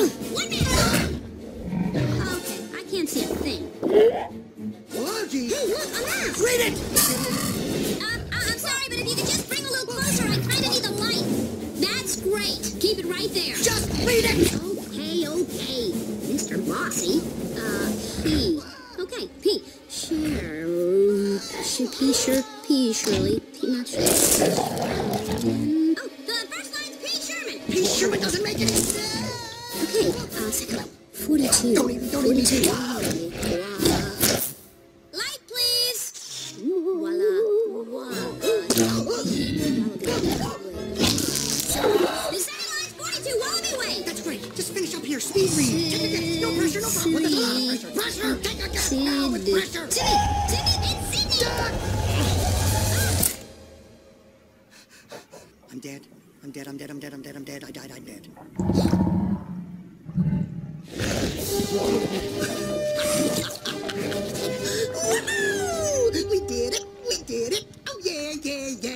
okay, I can't see a thing. Read it! I am sorry, but if you could just bring a little closer, I kind of need the light. That's great. Keep it right there. Just read it! Okay, okay. Mr. Bossy. Uh, P. Okay, P. P, P. P, not oh, the first line's P. Sherman! P. Sherman doesn't make any sense! Okay, uh, second line. 42. Don't even- don't even 42. need- Light, please. Voila. Voila. The second line's 42. Wallaby Way. That's great. Just finish up here. Speed read. Take a guess. No pressure, no problem. With a lot of pressure. Pressure! Take a guess now with pressure. Sydney. Sydney. It's Sydney. I'm dead. I'm dead. I'm dead. I'm dead. I'm dead. I'm dead. I died. I'm dead. it. Oh, yeah, yeah, yeah.